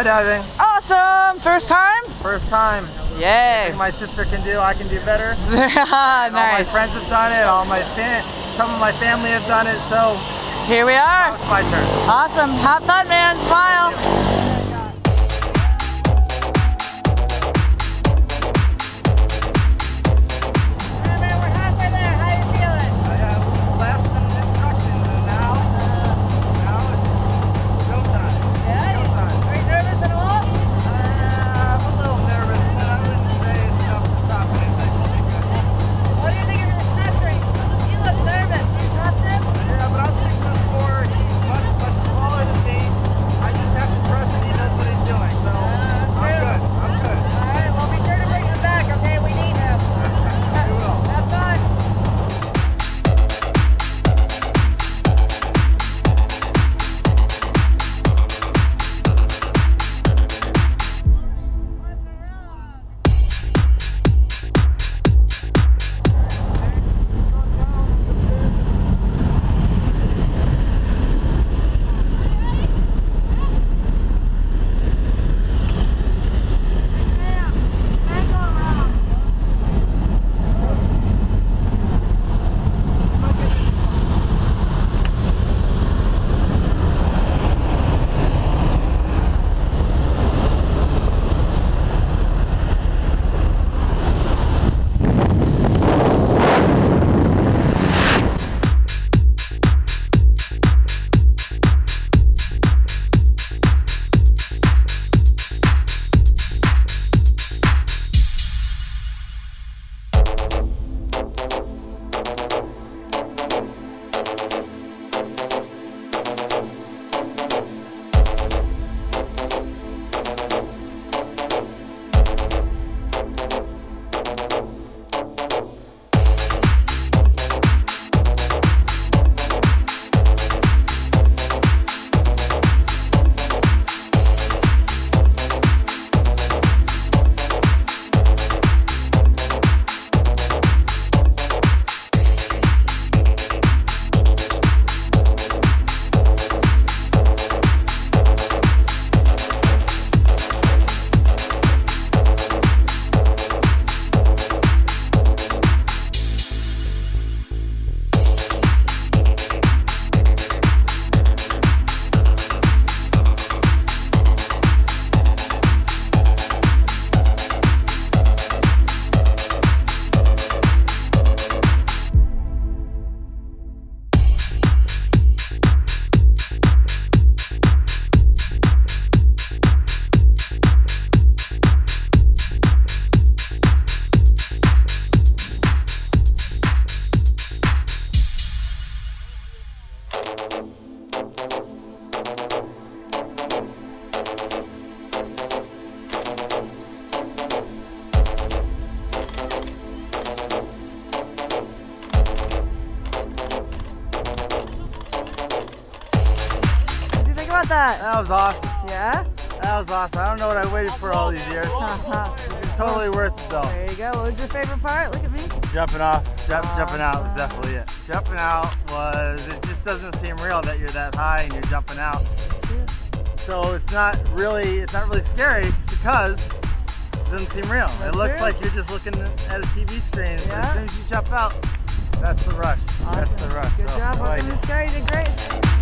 skydiving. Awesome! First time? First time. Yay! My sister can do, I can do better. nice. All my friends have done it. All my some of my family have done it. So here we are. It's my turn. Awesome. Have fun, man. Smile. That? That was awesome. Yeah? That was awesome. I don't know what I waited for all these years. Totally worth it though. There you go. What was your favorite part? Look at me. Jumping off, jump, jumping out was definitely it. Jumping out was, it just doesn't seem real that you're that high and you're jumping out. So it's not really, it's not really scary because it doesn't seem real. That's it looks true. like you're just looking at a TV screen. Yeah. As soon as you jump out, that's the rush. Awesome. That's the rush. Good so, job. Welcome like Scary. You did great.